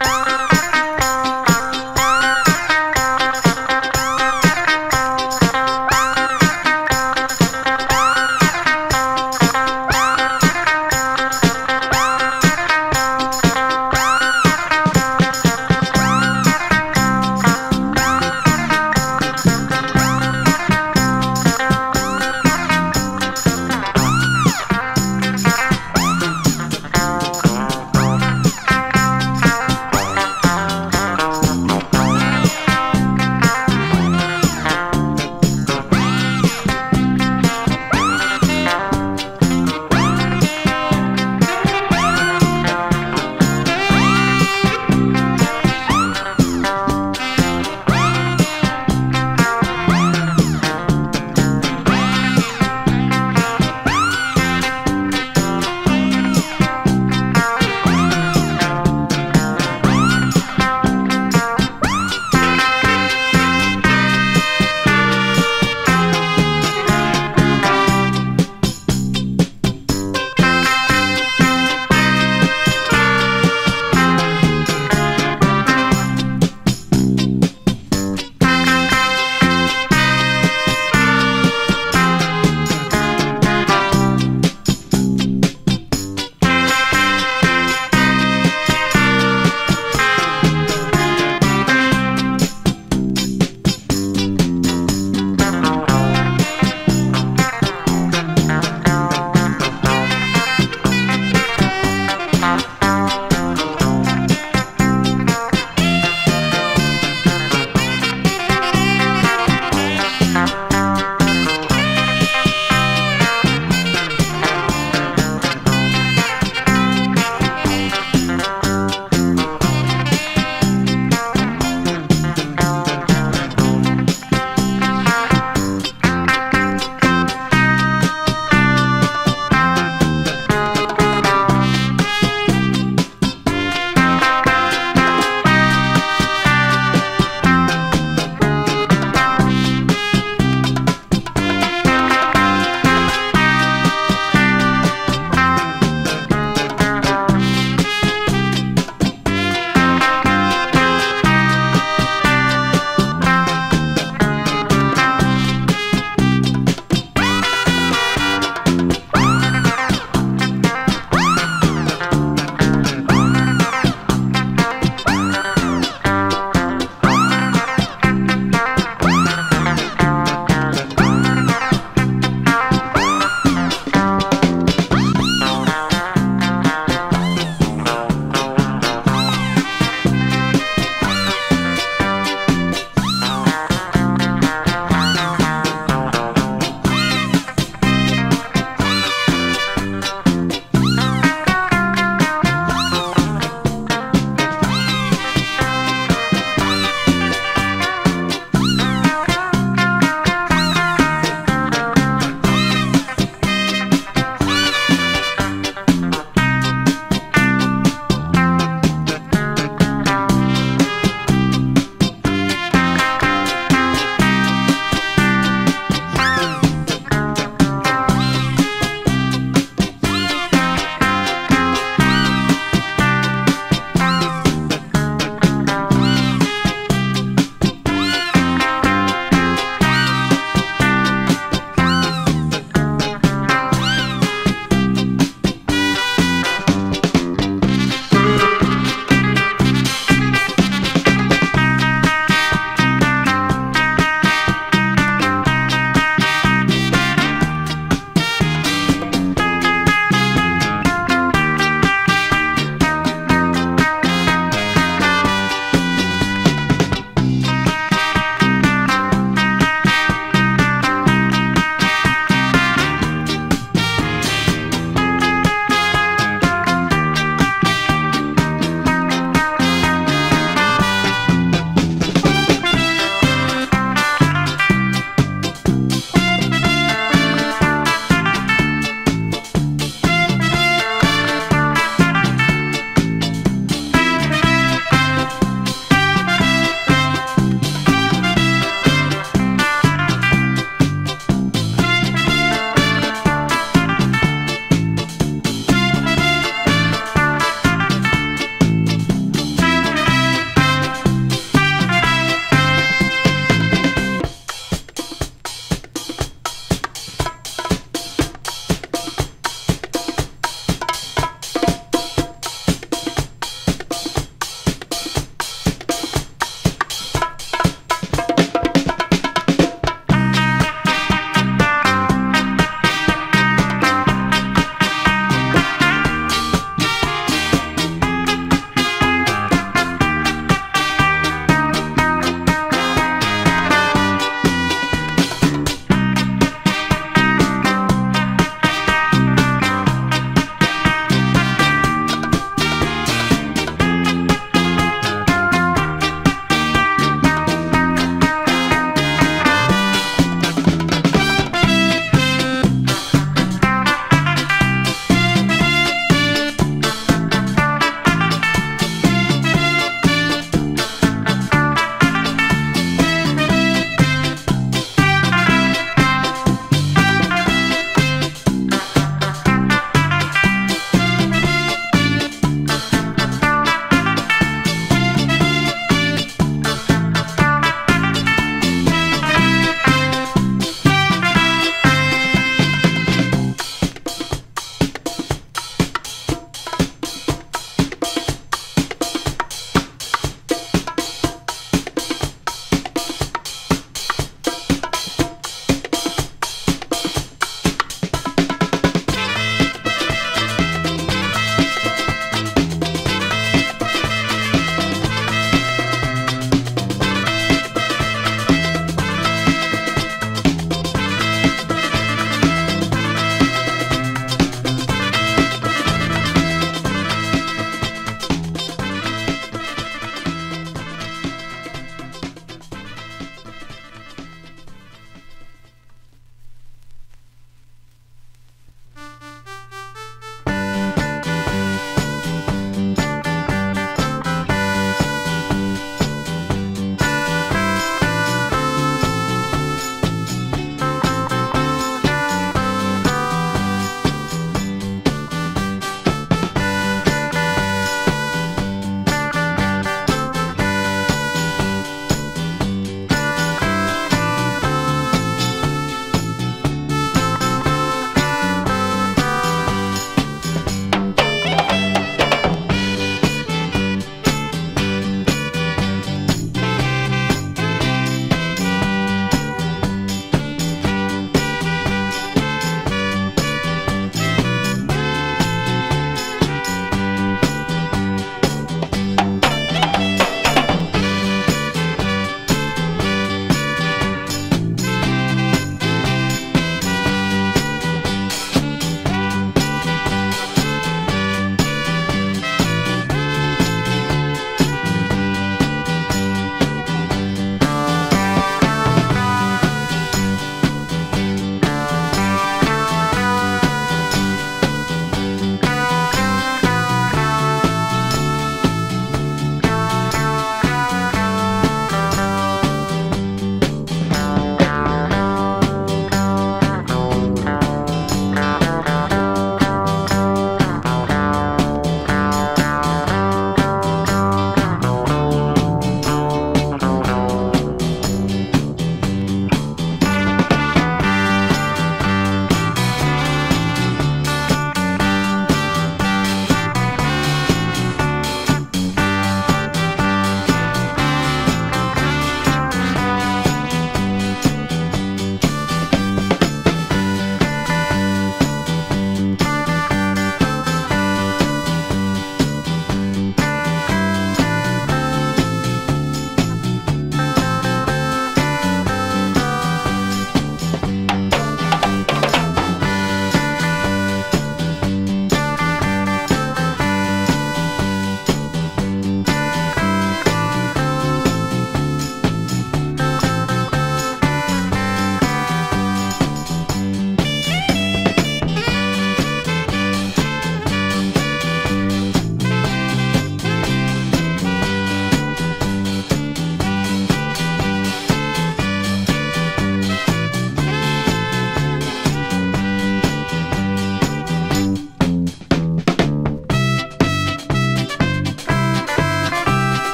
Uh